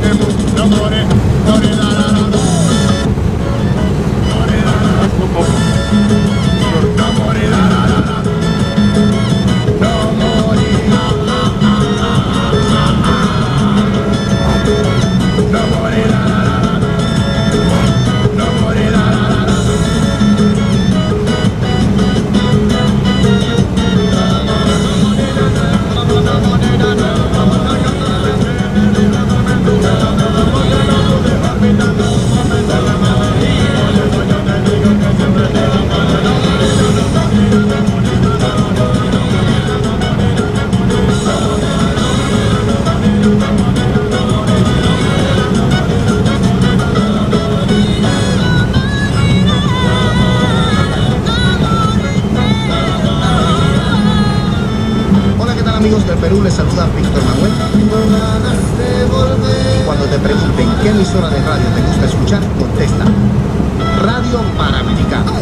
They move. amigos del Perú, les saluda Víctor Manuel. Cuando te pregunten qué emisora de radio te gusta escuchar, contesta Radio Panamericana.